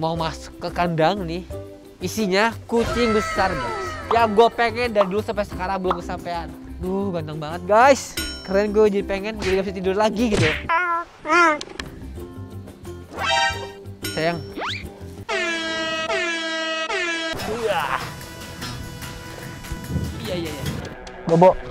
mau masuk ke kandang nih isinya kucing besar guys. Yang gue pengen dan dulu sampai sekarang belum kesampaian. Duh ganteng banget guys. Keren gue jadi pengen jadi gak bisa tidur lagi gitu. Sayang. Wah. iya iya iya. Bobo.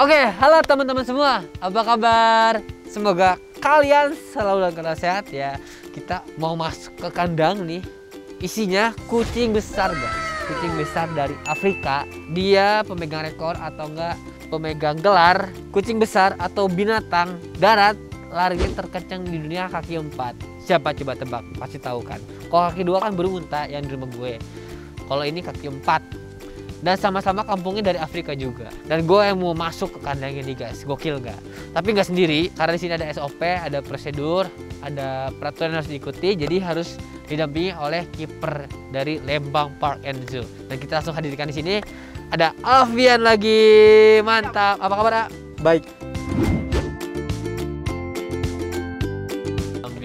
Oke, halo teman-teman semua. Apa kabar? Semoga kalian selalu dalam keadaan sehat ya. Kita mau masuk ke kandang nih. Isinya kucing besar, guys. Kucing besar dari Afrika. Dia pemegang rekor atau enggak pemegang gelar kucing besar atau binatang darat larinya terkencang di dunia kaki empat. Siapa coba tebak? Pasti tahu kan. Kalau kaki dua kan baru unta yang di rumah gue. Kalau ini kaki empat dan sama-sama kampungnya dari Afrika juga. Dan gue yang mau masuk ke kandang ini guys, gokil gak? Tapi nggak sendiri, karena di sini ada SOP, ada prosedur, ada peraturan yang harus diikuti, jadi harus didampingi oleh kiper dari Lembang Park and Zoo. Dan kita langsung hadirkan di sini ada Alfian lagi, mantap. Apa kabar? Baik.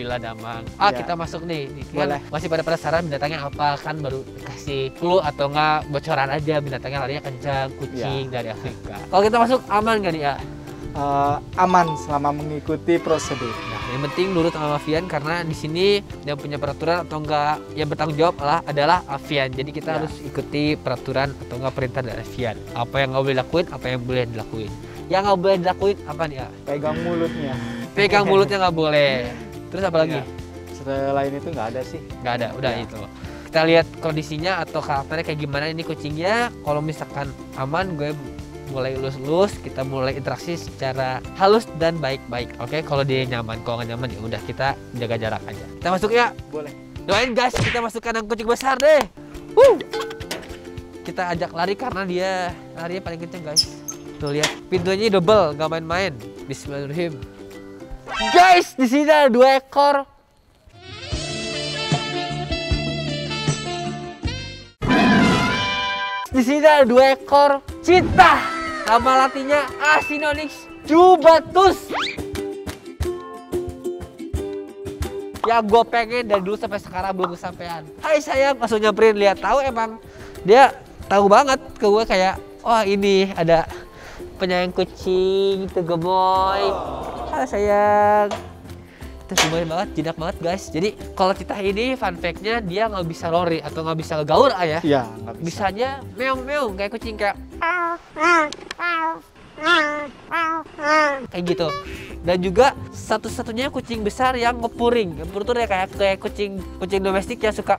Alhamdulillah damang. Ah Ya. kita masuk nih. Nih, kan Boleh. Masih pada penasaran binatangnya apa kan baru kasih clue atau enggak bocoran aja binatangnya larinya kencang kucing dari Afrika. Kalau kita masuk aman gak nih ya? Eh, aman selama mengikuti prosedur. Nah, yang penting nurut sama Avian karena di sini yang punya peraturan atau enggak yang bertanggung jawab lah adalah Avian. Jadi kita Ya. harus ikuti peraturan atau enggak perintah dari Avian. Apa yang nggak boleh dilakuin, apa yang boleh dilakuin. Yang nggak boleh dilakuin apa nih ya? Pegang mulutnya. Pegang mulutnya nggak boleh. Terus apa lagi? Ya. Selain itu nggak ada sih. nggak ada udah Ya. itu kita lihat kondisinya atau karakternya kayak gimana ini kucingnya kalau misalkan aman gue mulai lus-lus kita mulai interaksi secara halus dan baik-baik oke kalau dia nyaman kalau nggak nyaman ya udah kita jaga jarak aja kita masuk ya Boleh. doain guys kita masuk kandang kucing besar deh Wuh. kita ajak lari karena dia larinya paling kenceng guys tuh lihat pintunya double nggak main-main Bismillahirrahmanirrahim guys di sini ada dua ekor Di sini ada dua ekor cita. Nama latinya Asinonyx jubatus. Ya gue pengen dari dulu sampai sekarang belum kesampaian. Hai sayang, langsung nyamperin lihat tahu emang dia tahu banget ke gue kayak wah ini ada penyayang kucing itu gemoy. Hai sayang. Itu gemoy banget, jinak banget guys. Jadi kalau kita ini fun fact-nya dia nggak bisa lori atau nggak bisa gaul ayah Iya, nggak bisa. bisanya meong meong kayak kucing kayak kayak gitu dan juga satu-satunya kucing besar yang ngepuring ngepur tuh ya kayak kayak kucing kucing domestik yang suka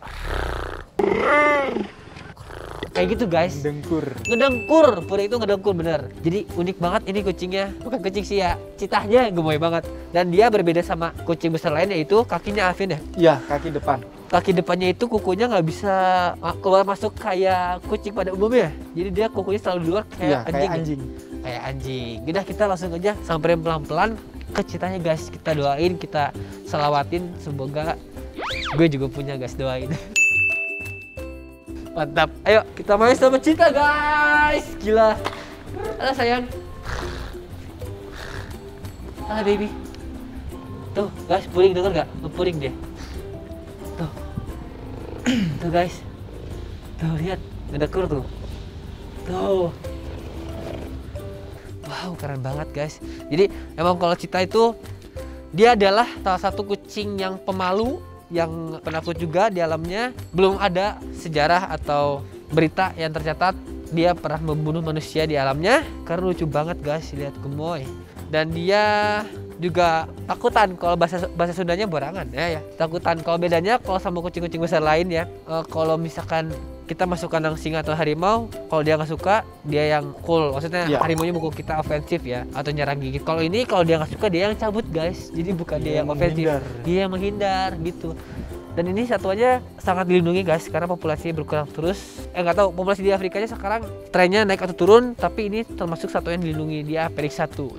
kayak gitu guys Dengkur. ngedengkur puri itu ngedengkur bener jadi unik banget ini kucingnya bukan kucing sih ya citahnya gemoy banget dan dia berbeda sama kucing besar lainnya itu kakinya Alvin ya Iya, kaki depan. kaki depannya itu kukunya nggak bisa ma- keluar masuk kayak kucing pada umumnya. Jadi dia kukunya selalu di luar kayak Iya, anjing. kayak ya. anjing. Kayak anjing. Udah kita langsung aja samperin pelan-pelan ke citanya guys. Kita doain, kita selawatin. Semoga gue juga punya guys doain. Mantap. Ayo kita main sama cita guys. Gila. Halo sayang. Halo baby. Tuh guys, puring denger nggak? Puring dia. Tuh. tuh guys. Tuh lihat, ngedekur tuh. Tuh. Wow, keren banget guys. Jadi emang kalau Cita itu dia adalah salah satu kucing yang pemalu, yang penakut juga di alamnya. Belum ada sejarah atau berita yang tercatat dia pernah membunuh manusia di alamnya. Karena lucu banget guys, lihat gemoy. Dan dia juga takutan kalau bahasa bahasa Sundanya borangan ya ya takutan kalau bedanya kalau sama kucing-kucing besar lain ya eh, kalau misalkan kita masuk kandang singa atau harimau kalau dia nggak suka dia yang cool. Maksudnya yeah. harimaunya buku kita ofensif ya atau nyerang gigit. Kalau ini kalau dia nggak suka dia yang cabut guys. Jadi bukan dia, dia yang ofensif dia yang menghindar gitu. Dan ini satuannya sangat dilindungi guys karena populasi berkurang terus. Eh nggak tahu populasi di Afrika nya sekarang trennya naik atau turun tapi ini termasuk satu yang dilindungi dia perik satu.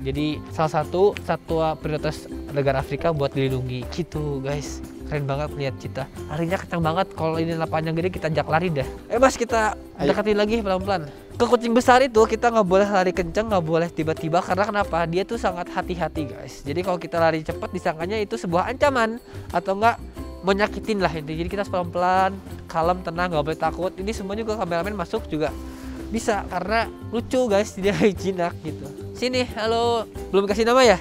Jadi salah satu satwa prioritas negara Afrika buat dilindungi gitu guys. Keren banget lihat cita. Larinya kencang banget. Kalau ini lapangnya gede kita ajak lari dah. Eh mas kita Ayo. deketin lagi pelan-pelan. Ke kucing besar itu kita nggak boleh lari kenceng, nggak boleh tiba-tiba karena kenapa? Dia tuh sangat hati-hati guys. Jadi kalau kita lari cepat disangkanya itu sebuah ancaman atau enggak menyakitin lah intinya. Jadi kita pelan-pelan, kalem, tenang, nggak boleh takut. Ini semua juga kameramen masuk juga bisa karena lucu guys dia jinak gitu. Sini, halo. Belum kasih nama ya?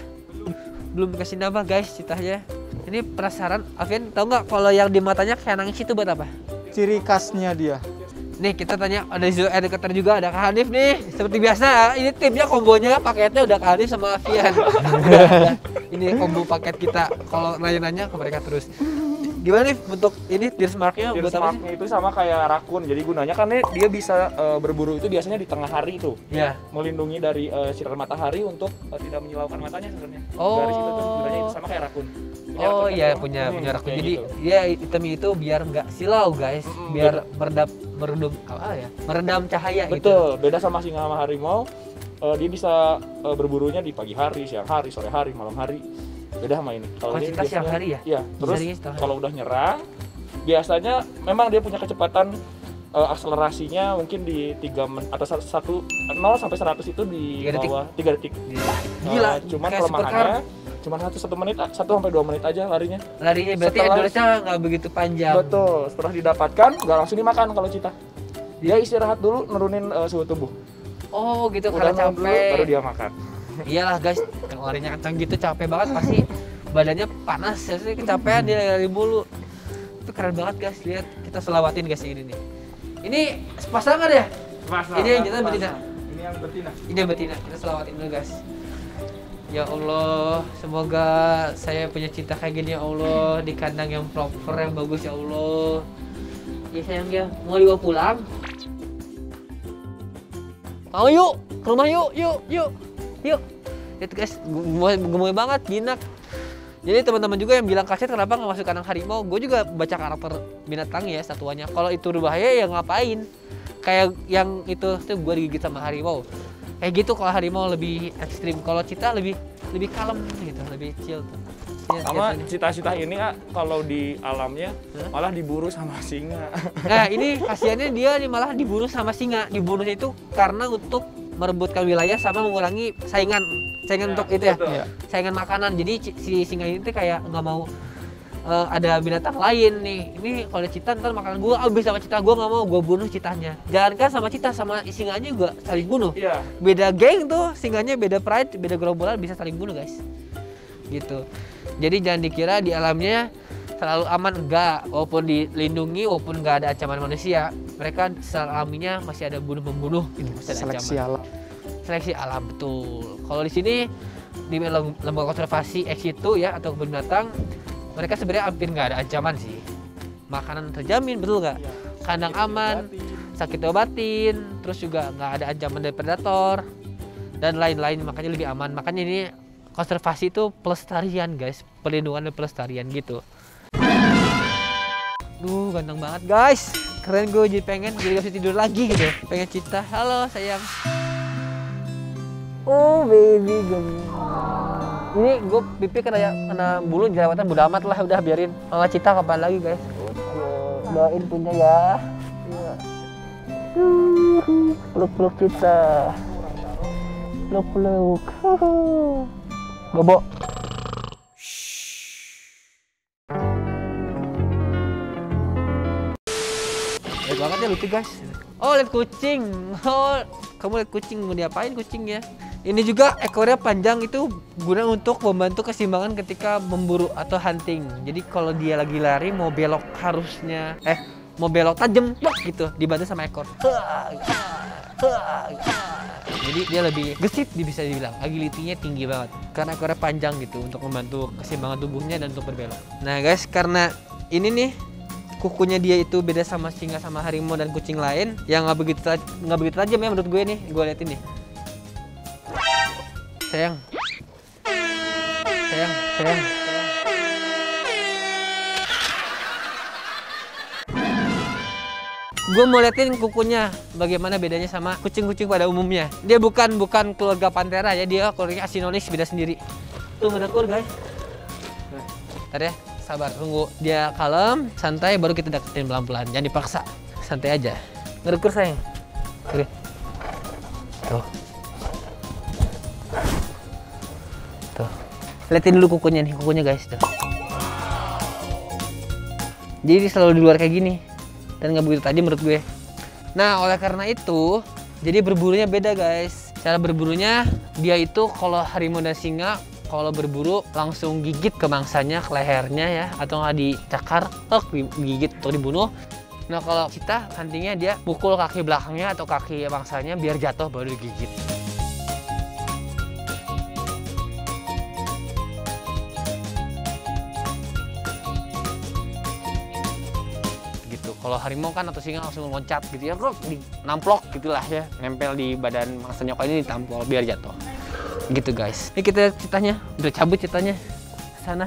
Belum kasih nama guys citanya. Ini penasaran, Alfian tahu nggak kalau yang di matanya kayak nangis itu buat apa? Ciri khasnya dia. Nih kita tanya ada Zul Educator juga ada Kak Hanif nih seperti biasa ini timnya kombonya paketnya udah Kak Hanif sama Alfian ini combo paket kita kalau nanya-nanya ke mereka terus gimana nih bentuk ini deer marknya Deer buat apa sih? smartnya itu sama kayak rakun. Jadi gunanya kan dia bisa eh, berburu itu biasanya di tengah hari itu. Ya. Melindungi dari eh, sinar matahari untuk eh, tidak menyilaukan matanya sebenarnya. Oh. Dari situ tuh gunanya itu sama kayak rakun. Punya Oh iya punya Hmm, punya rakun. Jadi gitu. dia hitam itu biar nggak silau guys, Mm-mm, biar meredam meredam apa ya? Meredam cahaya gitu. Betul, beda sama singa sama harimau. eh, dia bisa eh, berburunya di pagi hari, siang hari, sore hari, malam hari. Beda sama ini. Kalau ini kita siang hari ya? Iya, terus kalau udah nyerang, biasanya memang dia punya kecepatan eh, akselerasinya mungkin di 3 men atau 1 0 sampai 100 itu di Tiga detik. bawah 3 detik. Gila, Eh, cuman kayak supercar. kelemahannya cuma satu satu menit satu sampai dua menit aja larinya. Larinya berarti Setelah- endurance-nya nggak begitu panjang. Betul. Setelah didapatkan nggak langsung dimakan kalau cita. Dia istirahat dulu nurunin eh, suhu tubuh. Oh gitu Udah karena nurun dulu, baru capek. dia makan. Iyalah guys, larinya kencang gitu capek banget pasti badannya panas ya sih kecapean dia lari mulu. Itu keren banget guys, lihat kita selawatin guys ini nih. Ini pasangan ya? Ini yang jantan betina. Ini yang betina. Ini yang betina, kita selawatin dulu guys. Ya Allah, semoga saya punya cinta kayak gini ya Allah di kandang yang proper yang bagus ya Allah. Ya sayang ya, mau dibawa pulang? Mau yuk, ke rumah yuk, yuk, yuk, yuk. Itu guys, gemoy, banget, jinak. Jadi teman-teman juga yang bilang kaset kenapa nggak masuk kandang harimau? Gue juga baca karakter binatang ya satuannya. Kalau itu berbahaya ya ngapain? Kayak yang itu tuh gue digigit sama harimau. Kayak gitu kalau harimau lebih ekstrim. Kalau cita lebih lebih kalem gitu, lebih chill. tuh. Iya, Sama cita-cita ini ah, kalau di alamnya Hah? malah diburu sama singa. Nah ini kasihannya dia malah dibunuh sama singa. Dibunuh itu karena untuk merebutkan wilayah sama mengurangi saingan saingan Ya, untuk itu ya. Iya. saingan makanan. Jadi si singa ini tuh kayak nggak mau eh, ada binatang lain nih. Ini kalau cita ntar makanan gua habis sama cita gua nggak mau gua bunuh citanya. Jangankan sama cita sama singanya juga saling bunuh. Iya. Beda geng tuh singanya beda pride, beda gerombolan bisa saling bunuh guys. Gitu. Jadi jangan dikira di alamnya selalu aman enggak walaupun dilindungi walaupun enggak ada ancaman manusia mereka secara alaminya masih ada bunuh membunuh gitu masih ada Seleksi ancaman. alam. seleksi alam betul. Kalau di sini di lem- lembaga konservasi ex itu ya atau kebun binatang mereka sebenarnya hampir nggak ada ancaman sih. Makanan terjamin betul nggak? Iya. kandang aman sakit obatin terus juga nggak ada ancaman dari predator dan lain-lain. Makanya lebih aman. Makanya ini konservasi itu pelestarian guys. Perlindungan dan pelestarian gitu. Duh ganteng banget guys keren gue jadi pengen jadi gak bisa tidur lagi gitu. Pengen cita halo sayang. Oh baby gemes ini gue pipi kena kena bulu jerawatan bodo amat lah. Udah biarin. Mama cita kapan lagi guys. Doain punya ya. Iya. peluk peluk kita peluk peluk bobo banget ya lucu guys. Oh lihat kucing. Oh kamu lihat kucing mau diapain kucingnya? Ini juga ekornya panjang itu guna untuk membantu keseimbangan ketika memburu atau hunting. Jadi kalau dia lagi lari mau belok harusnya eh mau belok tajam gitu dibantu sama ekor. Jadi dia lebih gesit bisa dibilang. Agility-nya tinggi banget karena ekornya panjang gitu untuk membantu keseimbangan tubuhnya dan untuk berbelok. Nah guys karena ini nih kukunya dia itu beda sama singa sama harimau dan kucing lain yang nggak begitu nggak begitu tajam ya menurut gue nih gue liatin nih sayang sayang sayang gue mau liatin kukunya bagaimana bedanya sama kucing-kucing pada umumnya. Dia bukan bukan keluarga Panthera ya, dia keluarga Asinonis beda sendiri. Tuh kur guys. Nah, Ntar ya, sabar tunggu dia kalem, santai baru kita deketin pelan-pelan. Jangan dipaksa, santai aja. Ngerekur sayang. Oke. Tuh. Tuh. Liatin dulu kukunya nih, kukunya guys tuh. Jadi selalu di luar kayak gini dan nggak begitu tajam menurut gue. Nah oleh karena itu jadi berburunya beda guys. Cara berburunya dia itu kalau harimau dan singa kalau berburu langsung gigit ke mangsanya, ke lehernya ya atau nggak dicakar, tek digigit atau dibunuh. Nah kalau kita huntingnya dia pukul kaki belakangnya atau kaki mangsanya biar jatuh baru digigit. gitu. Kalau harimau kan atau singa langsung loncat gitu ya, bro, di namplok gitulah ya, nempel di badan mangsa nyokap ini ditampol biar jatuh. Gitu guys. Ini kita lihat citanya, udah cabut citanya ke sana.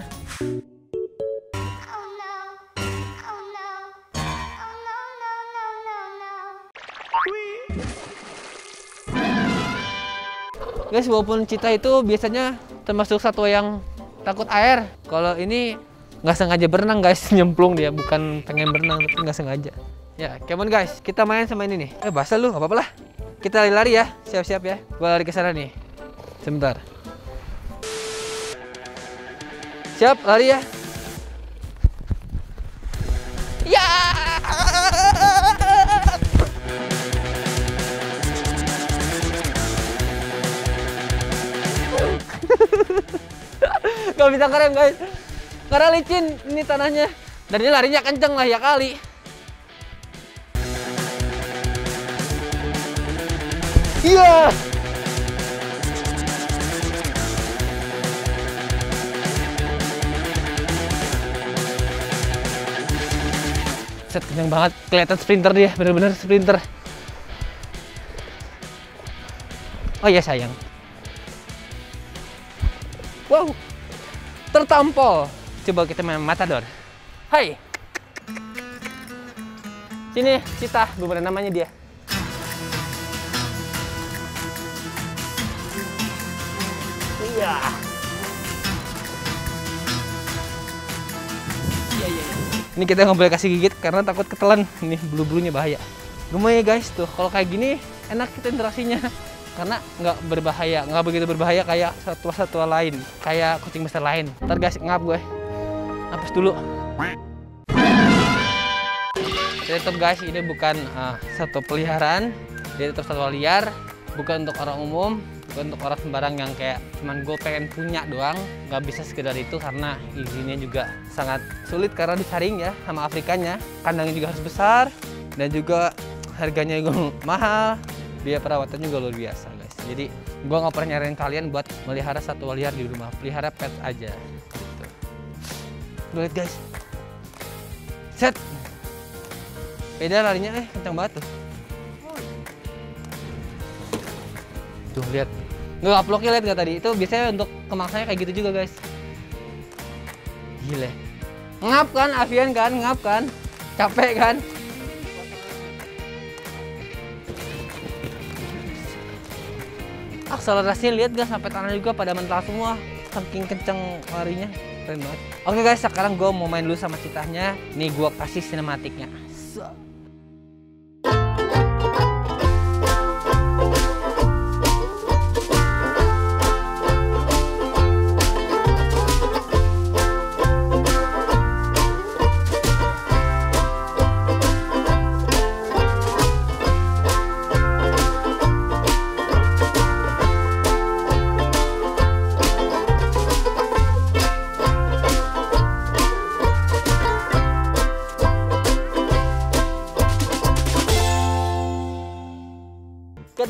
Guys, walaupun cita itu biasanya termasuk satwa yang takut air. Kalau ini nggak sengaja berenang guys, nyemplung dia, bukan pengen berenang tapi nggak sengaja. Ya, come on guys, kita main sama ini nih. Eh basah lu, apa-apa lah. Kita lari-lari ya, siap-siap ya. Gua lari ke sana nih. Sebentar. Siap, lari ya. Ya! Gak bisa keren guys Karena licin ini tanahnya Dan ini larinya kenceng lah ya kali Iya Set kenceng banget Kelihatan sprinter dia Bener-bener sprinter Oh iya sayang Wow, tertampol. Coba kita main matador. Hai. Sini, Cita, beberapa namanya dia. Iya. Iya, Ini kita nggak boleh kasih gigit karena takut ketelan. Ini bulu-bulunya bahaya. Gemoy ya guys tuh, kalau kayak gini enak kita interaksinya karena nggak berbahaya, nggak begitu berbahaya kayak satwa-satwa lain, kayak kucing besar lain. Ntar guys, ngap gue. Hapus dulu. Tetap guys, ini bukan uh, satu peliharaan, dia tetap satwa liar, bukan untuk orang umum, untuk orang sembarang yang kayak cuman gue pengen punya doang, nggak bisa sekedar itu karena izinnya juga sangat sulit karena disaring ya sama Afrikanya, kandangnya juga harus besar dan juga harganya juga mahal, biaya perawatan juga luar biasa guys. Jadi gua nggak pernah nyariin kalian buat melihara satwa liar di rumah. Pelihara pet aja gitu. Lihat guys. Set! Beda larinya eh kencang banget tuh. Tuh lihat nggak uploadnya lihat nggak tadi? Itu biasanya untuk kemangsanya kayak gitu juga guys. Gile. Ngap kan Avian kan? Ngap kan? Capek kan? Akselerasinya lihat gak sampai tanah juga pada mental semua. Saking kenceng larinya. Keren banget. Oke guys sekarang gue mau main dulu sama citahnya. Nih gue kasih sinematiknya. Oke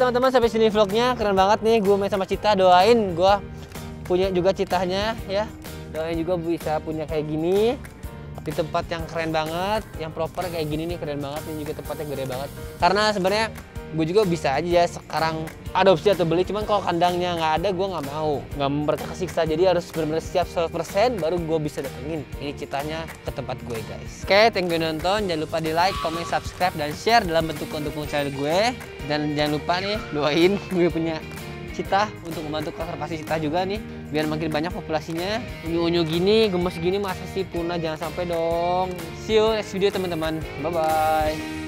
teman-teman sampai sini vlognya. Keren banget nih gue main sama Cita doain gue punya juga citahnya ya. Doain juga bisa punya kayak gini di tempat yang keren banget yang proper kayak gini nih keren banget. Ini juga tempatnya gede banget. Karena sebenarnya gue juga bisa aja ya sekarang adopsi atau beli cuman kalau kandangnya nggak ada gue nggak mau nggak mereka kesiksa jadi harus benar-benar siap 100% baru gue bisa datengin. Ini citanya ke tempat gue guys. Oke thank you nonton. Jangan lupa di like comment subscribe dan share dalam bentuk mendukung channel gue. Dan jangan lupa nih doain gue punya cita untuk membantu konservasi cita juga nih biar makin banyak populasinya. Unyu-unyu gini gemes gini masa sih punah jangan sampai dong. See you next video teman-teman. Bye bye